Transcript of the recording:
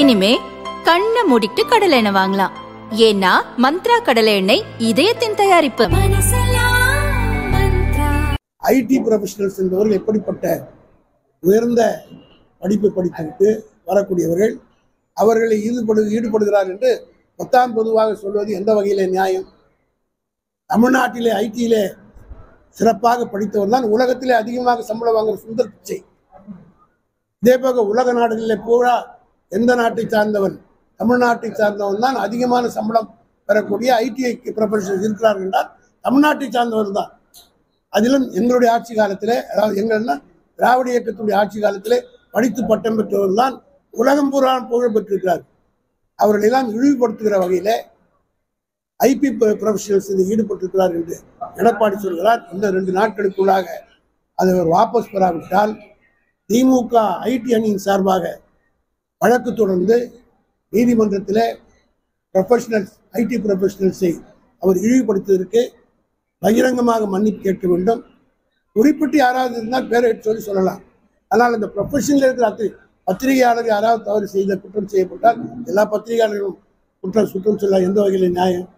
இனிமே கண்ணை மூடிட்டு கடலை எண்ணெய் வாங்கலாம். ஏன்னா மந்த்ரா கடலை எண்ணெய் இதயத்தின் தயாரிப்பு. ஐடி ப்ரொஃபஷனல்ஸ் என்பவர்கள் எப்படிப்பட்ட உயர்ந்த படிப்பை படித்துவிட்டு வரக்கூடியவர்கள் அவர்களை ஈடுபடு ஈடுபடுகிறார் என்று பத்தாம் பொதுவாக சொல்வது எந்த வகையிலே நியாயம்? தமிழ்நாட்டிலே ஐடியிலே சிறப்பாக படித்தவர் தான் உலகத்திலே அதிகமாக சம்பளம் வாங்குற சுந்தர் பிச்சை. இதே போக உலக நாடுகளிலே பூரா எந்த நாட்டை சார்ந்தவன்? தமிழ்நாட்டை சார்ந்தவன் தான் அதிகமான சம்பளம் பெறக்கூடிய ஐடிஐ ப்ரொஃபஷனல் இருக்கிறார்கள் என்றால் தமிழ்நாட்டை சார்ந்தவர் தான். அதிலும் எங்களுடைய ஆட்சி காலத்திலே அதாவது எங்கன்னா திராவிட இயக்கத்துடைய ஆட்சி காலத்திலே படித்து பட்டம் பெற்றவர் தான் உலகம் பூரா புகழ் பெற்றிருக்கிறார். அவர்களை எல்லாம் இழிவுபடுத்துகிற வகையிலே ஐபி ப்ரொஃபஷனல்ஸ் இதில் ஈடுபட்டிருக்கிறார் என்று எடப்பாடி சொல்கிறார். இந்த ரெண்டு நாட்களுக்குள்ளாக அதை அவர் வாபஸ் பெறாவிட்டால் திமுக ஐடி அணியின் சார்பாக வழக்கு தொடர்ந்து நீதிமன்றத்தில் ப்ரொஃபஷனல்ஸ் ஐடி ப்ரொஃபஷனல்ஸை அவர் இழிவுபடுத்துவதற்கு பகிரங்கமாக மன்னிப்பு கேட்க வேண்டும். குறிப்பிட்டு யாராவது இருந்தால் பேரை சொல்லி சொல்லலாம். ஆனால் இந்த ப்ரொஃபஷனில் இருக்கிற அத்தனை பத்திரிகையாளர் யாராவது தவறு செய்த குற்றம் செய்யப்பட்டால் எல்லா பத்திரிகையாளர்களும் குற்றம் சுற்றம் சொல்ல எந்த வகையில் நியாயம்